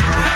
Yeah.